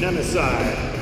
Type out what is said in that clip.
Nemesis.